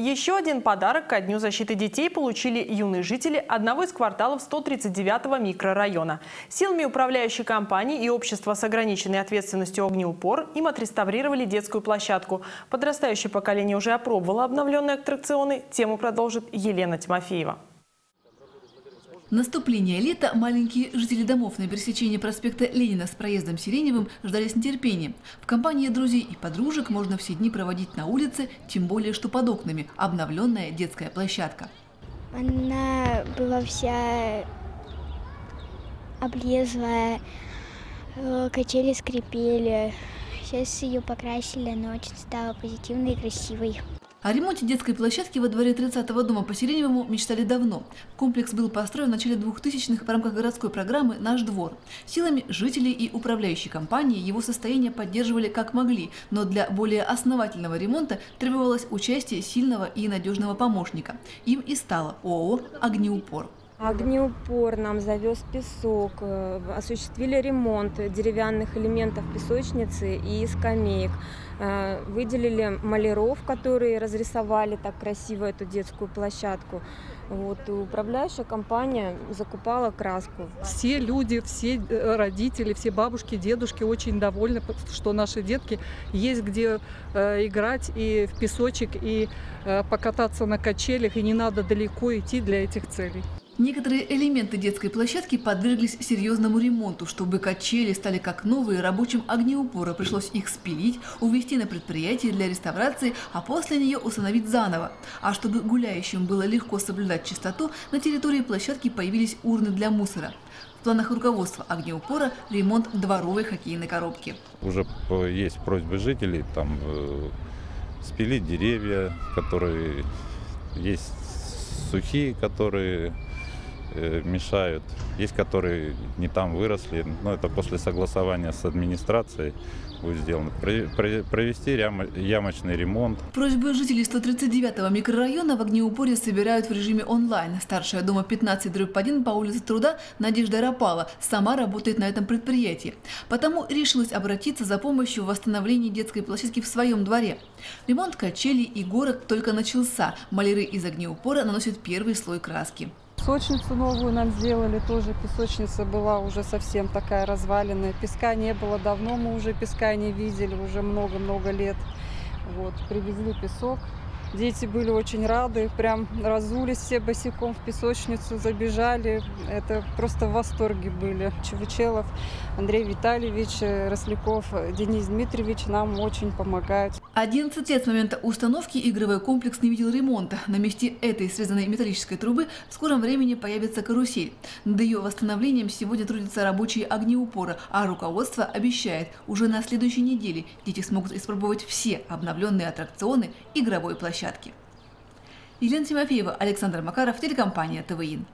Еще один подарок ко Дню защиты детей получили юные жители одного из кварталов 139-го микрорайона. Силами управляющей компании и общества с ограниченной ответственностью «Огнеупор» им отреставрировали детскую площадку. Подрастающее поколение уже опробовало обновленные аттракционы. Тему продолжит Елена Тимофеева. Наступление лета маленькие жители домов на пересечении проспекта Ленина с проездом Сиреневым ждали с нетерпением. В компании друзей и подружек можно все дни проводить на улице, тем более, что под окнами обновленная детская площадка. Она была вся облезлая, э, качели скрипели. Сейчас ее покрасили, она очень стала позитивной и красивой. О ремонте детской площадки во дворе 30-го дома по Сиреневому мечтали давно. Комплекс был построен в начале 2000-х в рамках городской программы «Наш двор». Силами жителей и управляющей компании его состояние поддерживали как могли, но для более основательного ремонта требовалось участие сильного и надежного помощника. Им и стало ООО «Огнеупор». Огнеупор нам завез песок, э, осуществили ремонт деревянных элементов песочницы и скамеек. Э, выделили маляров, которые разрисовали так красиво эту детскую площадку. Вот, управляющая компания закупала краску. Все люди, все э, родители, все бабушки, дедушки очень довольны, что наши детки есть где играть и в песочек, и покататься на качелях, и не надо далеко идти для этих целей. Некоторые элементы детской площадки подверглись серьезному ремонту. Чтобы качели стали как новые, рабочим огнеупора пришлось их спилить, увезти на предприятие для реставрации, а после нее установить заново. А чтобы гуляющим было легко соблюдать чистоту, на территории площадки появились урны для мусора. В планах руководства огнеупора ремонт дворовой хоккейной коробки. Уже есть просьбы жителей там э, спилить деревья, которые есть сухие, которые мешают. Есть, которые не там выросли, но это после согласования с администрацией будет сделано. Провести ямочный ремонт. Просьбы жителей 139-го микрорайона в огнеупоре собирают в режиме онлайн. Старшая дома 15 дробь 1 по улице Труда Надежда Рапала сама работает на этом предприятии. Потому решилась обратиться за помощью в восстановлении детской площадки в своем дворе. Ремонт качелей и горок только начался. Маляры из огнеупора наносят первый слой краски. Песочницу новую нам сделали, тоже песочница была уже совсем такая разваленная. Песка не было давно, мы уже песка не видели, уже много-много лет. Вот, привезли песок, Дети были очень рады, прям разулись все босиком в песочницу, забежали. Это просто в восторге были. Чевычелов, Андрей Витальевич, Росляков, Денис Дмитриевич нам очень помогают. 11 лет с момента установки игровой комплекс не видел ремонта. На месте этой срезанной металлической трубы в скором времени появится карусель. Над ее восстановлением сегодня трудятся рабочие огнеупора, а руководство обещает, уже на следующей неделе дети смогут испробовать все обновленные аттракционы игровой площадки площадки. Елена Тимофеева, Александр Макаров, телекомпания ТВИН.